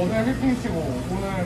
오늘 휘핑 치고 오늘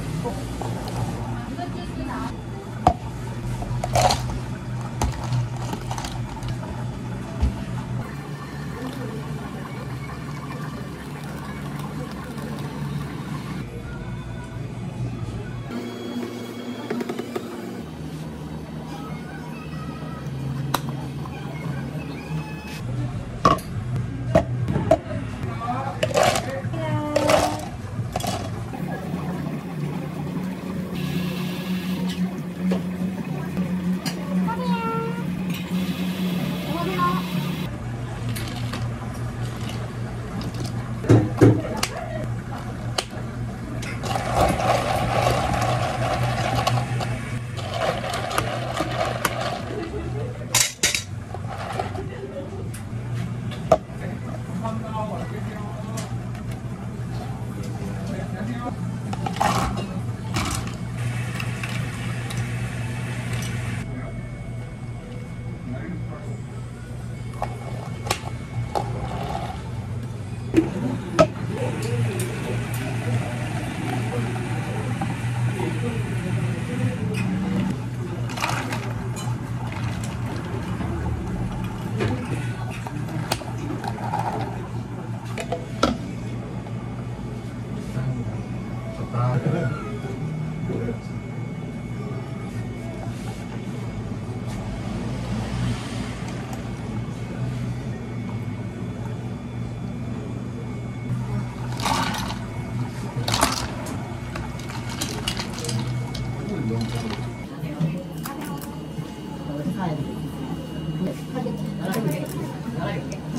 7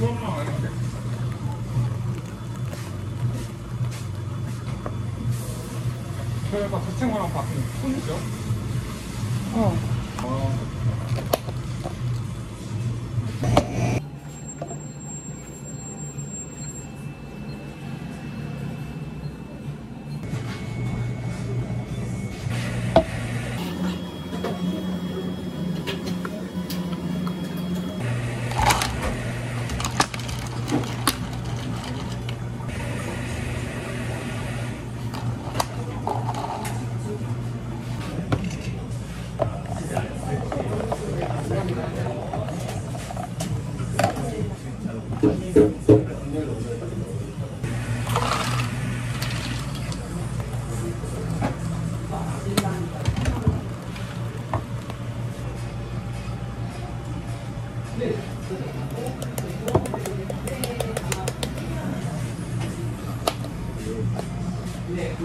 또 저희가 그 친구랑 바뀐 손이죠? 어. 어. ね。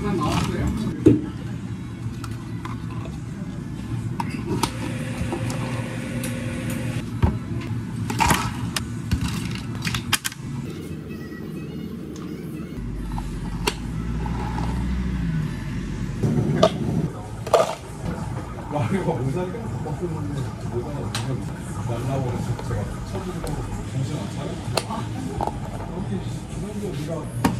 와 이거 모자이크 버스는 모자가 날라오는 제가 거 정신 안 차려? 여기 주변도 네가